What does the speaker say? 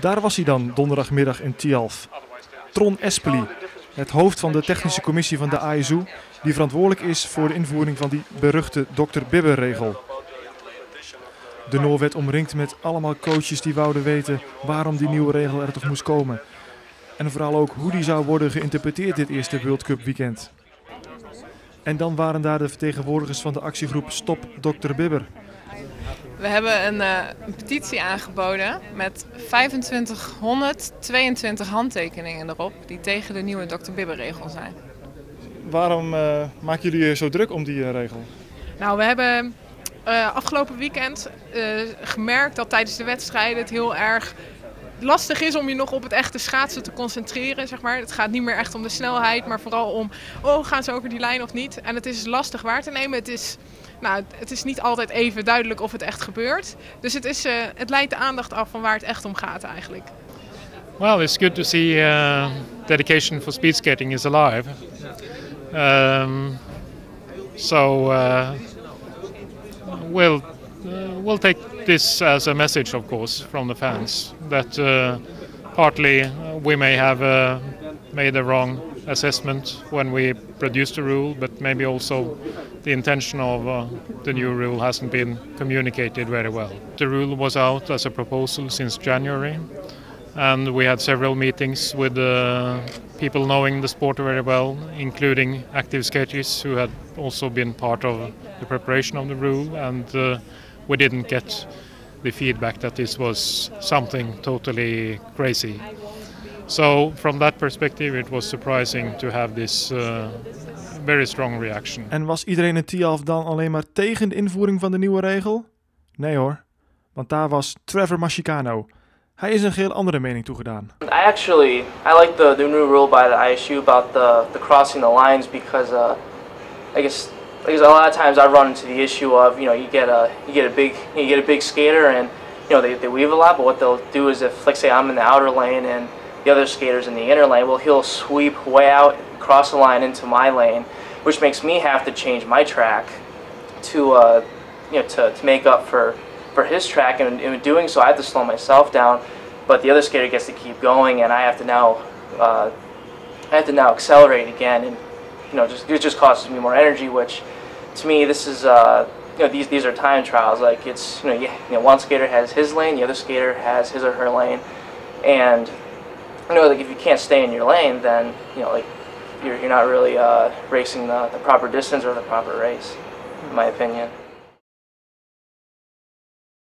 Daar was hij dan donderdagmiddag in Tialf. Tron Espeli, het hoofd van de technische commissie van de ASU, die verantwoordelijk is voor de invoering van die beruchte Dr. Bibber-regel. De Noor werd omringd met allemaal coaches die wouden weten waarom die nieuwe regel er toch moest komen. En vooral ook hoe die zou worden geïnterpreteerd dit eerste World Cup weekend. En dan waren daar de vertegenwoordigers van de actiegroep Stop Dr. Bibber. We hebben een, uh, een, petitie aangeboden met 2522 handtekeningen erop die tegen de nieuwe Dr. Bibber-regel zijn. Waarom uh, maken jullie je zo druk om die uh, regel? Nou, we hebben afgelopen weekend gemerkt dat tijdens de wedstrijden het heel erg lastig is om je nog op het echte schaatsen te concentreren. Zeg maar. Het gaat niet meer echt om de snelheid, maar vooral om, oh, gaan ze over die lijn of niet? En het is lastig waar te nemen. Het is, nou, het is niet altijd even duidelijk of het echt gebeurt. Dus het, is, uh, het leidt de aandacht af van waar het echt om gaat eigenlijk. Well, it's good to see uh, dedication for speed skating is alive. Um, so uh, we'll uh, we'll take this as a message, of course, from the fans that uh, partly uh, we may have uh, made a wrong assessment when we produced the rule, but maybe also the intention of uh, the new rule hasn't been communicated very well. The rule was out as a proposal since January, and we had several meetings with uh, people knowing the sport very well, including active skaters who had also been part of the preparation of the rule, and uh, we didn't get the feedback that this was something totally crazy. So from that perspective it was surprising to have this uh, very strong reaction. En was iedereen in Thialf dan alleen maar tegen de invoering van de nieuwe regel? Nee hoor, want daar was Trevor Marsicano. Hij is een geheel andere mening toegedaan. I actually I like the, the new rule by the ISU about the, the crossing the lines because uh, I guess because a lot of times I run into the issue of you know you get a you get a big you get a big skater and you know they, they weave a lot but what they'll do is if like say I'm in the outer lane and the other skaters in the inner lane well he'll sweep way out across the line into my lane which makes me have to change my track to uh, you know to, to make up for for his track and in doing so I have to slow myself down but the other skater gets to keep going and I have to now uh, I have to now accelerate again and you know, just it just costs me more energy. Which, to me, this is uh, you know these these are time trials. Like it's you know, you, know one skater has his lane, the other skater has his or her lane, and you know like if you can't stay in your lane, then you know like you're you're not really uh, racing the, the proper distance or the proper race, in my opinion.